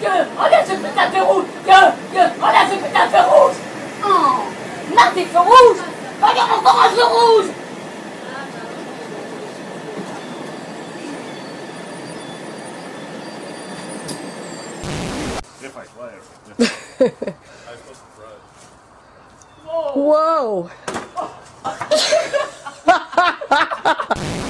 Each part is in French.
que, regarde ce putain de feu rouge, que, que, regarde ce putain de feu rouge. Oh, marre des feux rouges, regarde encore un feu rouge. Whoa! We're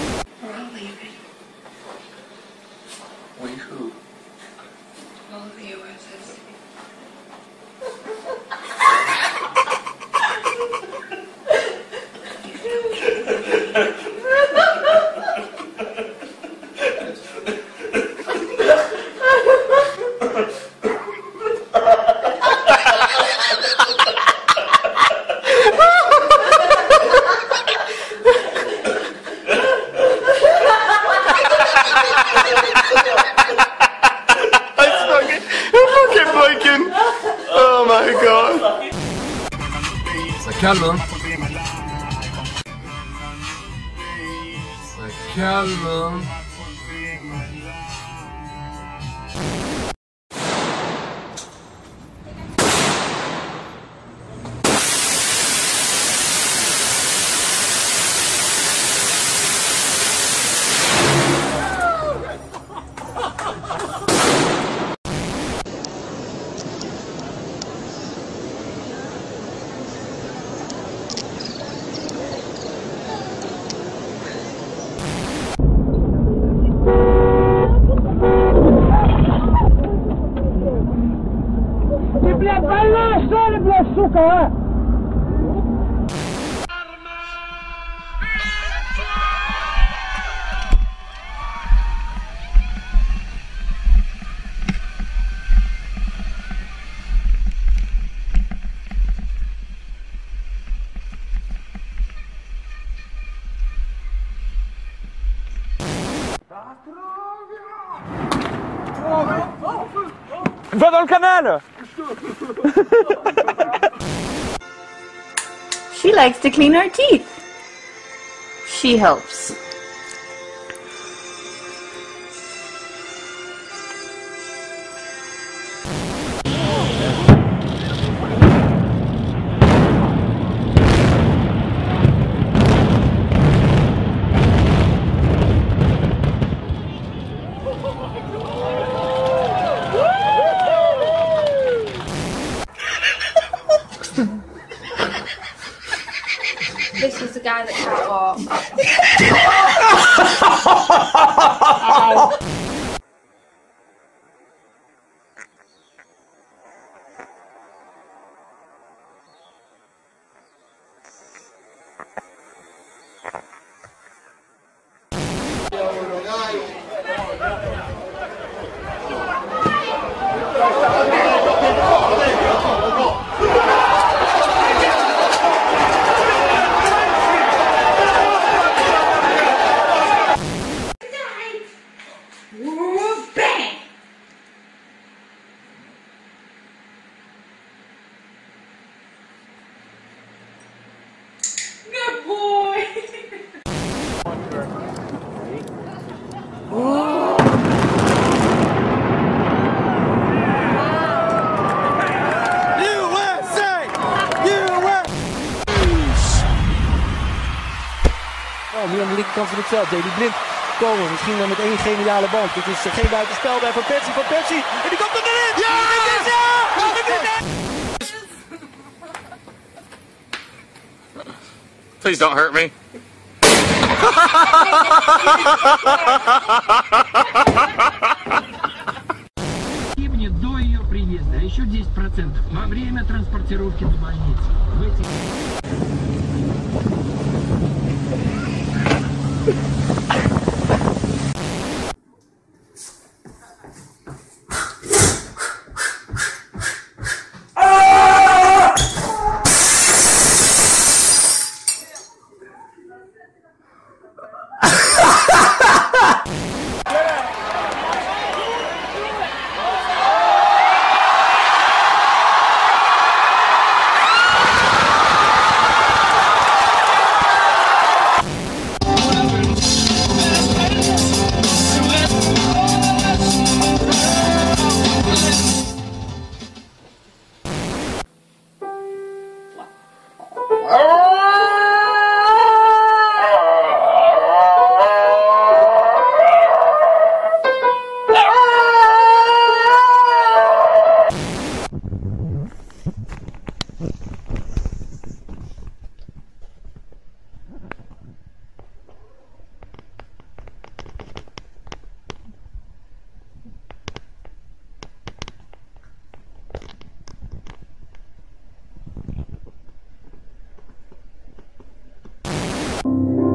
Kalven. Kalven. Hein Va dans le canal She likes to clean her teeth. She helps. guy that can't walk. Bang! Good boy! Oh, nu aan de linkerkant van het veld. Davy Blind komen. Misschien wel met één geniale band. Dit is eh, geen buitenspel bij Van Persie. Van Persie. En die komt er erin. Ja! Het is ja! Het is ja! Please don't hurt me. До ее приезда еще 10% во время транспортировки до больницы. В этих you